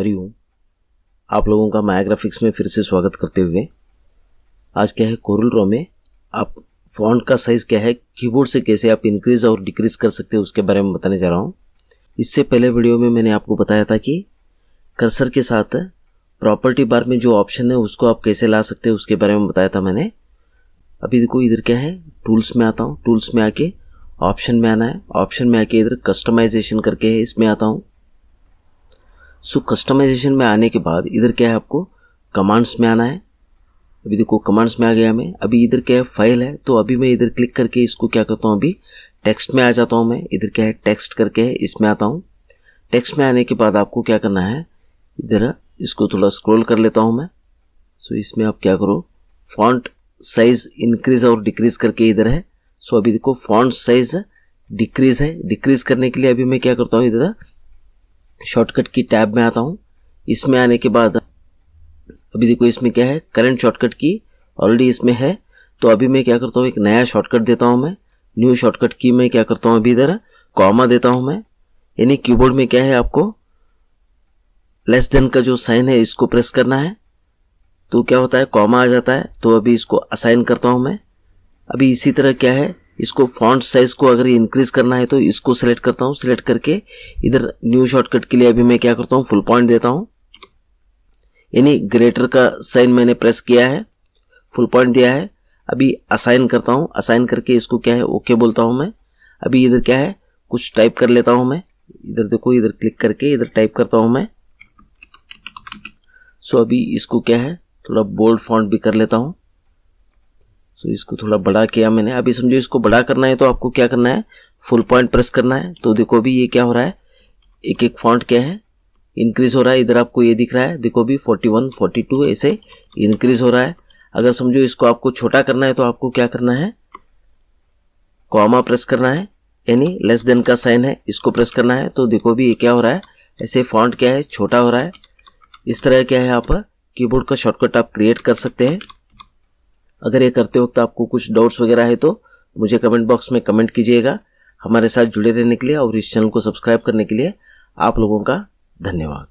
हरिओम आप लोगों का माया ग्राफिक्स में फिर से स्वागत करते हुए। आज क्या है कोरल रो में? आप फॉन्ट का साइज़ क्या है? कीबोर्ड से कैसे आप इंक्रीज और डिक्रीज कर सकते हैं, उसके बारे में बताने जा रहा हूँ। इससे पहले वीडियो में मैंने आपको बताया था कि कर्सर के साथ प्रॉपर्टी बार में जो ऑप्शन है, उसको आप कैसे ला सकते हैं, उसके बारे में बताया था मैंने। अभी देखो इधर क्या है? टूल्स में आता हूँ। टूल्स में आके ऑप्शन में आना है। ऑप्शन में आके इधर कस्टमाइजेशन करके है इसमें आता हूँ। सो कस्टमाइजेशन में आने के बाद इधर क्या है आपको? कमांड्स में आना है। अभी देखो कमांड्स में आ गया मैं। अभी इधर क्या है? फ़ाइल है। तो अभी मैं इधर क्लिक करके इसको क्या करता हूँ अभी? टेक्स्ट में आ जाता हूँ मैं। इधर क्या है? टेक्स्ट करके है इसमें आता हूँ। टेक्स्ट में आने के बाद आपको क्या करना है? इधर इसको थोड़ा स्क्रॉल कर लेता हूँ मैं। सो इसमें आप क्या करो? फॉन्ट साइज़ इंक्रीज और डिक्रीज करके इधर है। सो अभी देखो फॉन्ट साइज़ डिक्रीज है। डिक्रीज करने के लिए अभी मैं क्या करता हूँ इधर? शॉर्टकट की टैब में आता हूँ। इसमें आने के बाद, अभी देखो इसमें क्या है करंट शॉर्टकट की ऑलरेडी इसमें है। तो अभी मैं क्या करता हूँ, एक नया शॉर्टकट देता हूँ मैं। न्यू शॉर्टकट की मैं क्या करता हूँ, अभी इधर कॉमा देता हूँ मैं। यानी कीबोर्ड में क्या है आपको लेस देन का जो साइन है, इसको प्रेस करना है। तो क्या होता है कॉमा आ जाता है। तो अभी इसको असाइन करता हूँ मैं। अभी इसी तरह क्या है इसको फॉन्ट साइज़ को अगर इंक्रीज करना है तो इसको सिलेक्ट करता हूँ। सिलेक्ट करके इधर न्यू शॉर्टकट के लिए अभी मैं क्या करता हूँ? फुल पॉइंट देता हूँ। यानी ग्रेटर का साइन मैंने प्रेस किया है। फुल पॉइंट दिया है। अभी असाइन करता हूँ। असाइन करके इसको क्या है? ओके बोलता हूँ मैं। अभी इधर क्या है? कुछ टाइप कर लेता हूँ मैं। इधर देखो, इधर क्लिक करके इधर टाइप करता हूँ मैं। सो अभी इसको क्या है? थोड़ा बोल्ड फॉन्ट भी कर लेता हूँ। सो so, इसको थोड़ा बड़ा किया मैंने। अभी समझो इसको बड़ा करना है तो आपको क्या करना है? फुल पॉइंट प्रेस करना है। तो देखो अभी ये क्या हो रहा है? एक एक फॉन्ट क्या है? इंक्रीज हो रहा है। इधर आपको ये दिख रहा है। देखो अभी 41, 42 ऐसे इंक्रीज हो रहा है। अगर समझो इसको आपको छोटा करना है तो आपको क्या करना है? कॉमा प्रेस करना है। यानी लेस देन का साइन है। इसको प्रेस करना है। तो देखो भी ये क्या हो रहा है? ऐसे फॉन्ट क्या है? छोटा हो रहा है। इस तरह क्या है आप कीबोर्ड का शॉर्टकट आप क्रिएट कर सकते हैं। अगर ये करते वक्त आपको कुछ डाउट्स वगैरह है तो मुझे कमेंट बॉक्स में कमेंट कीजिएगा। हमारे साथ जुड़े रहने के लिए और इस चैनल को सब्सक्राइब करने के लिए आप लोगों का धन्यवाद।